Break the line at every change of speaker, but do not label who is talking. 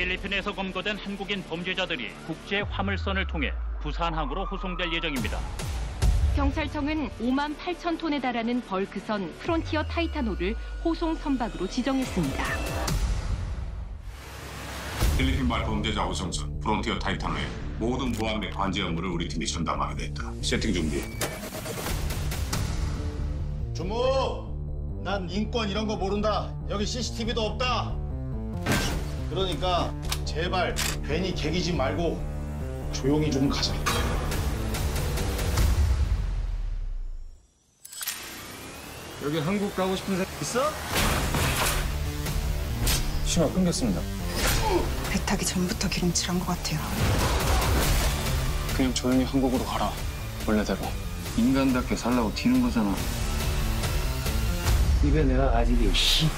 필리핀에서 검거된 한국인 범죄자들이 국제 화물선을 통해 부산항으로 호송될 예정입니다.
경찰청은 5만 8천 톤에 달하는 벌크선 프론티어 타이탄호를 호송 선박으로 지정했습니다.
필리핀발 범죄자 호송선 프론티어 타이탄의 모든 보안 및 관제 업무를 우리 팀이 전담하게 됐다. 세팅 준비.
주목! 난 인권 이런 거 모른다. 여기 CCTV도 없다. 그러니까 제발 괜히 개기지 말고 조용히 좀 가자.
여기 한국 가고 싶은 사람 있어? 신호 끊겼습니다.
배 타기 전부터 기름칠한 것 같아요.
그냥 조용히 한국으로 가라. 원래대로. 인간답게 살라고 튀는 거잖아.
입에 내가 아직이 씨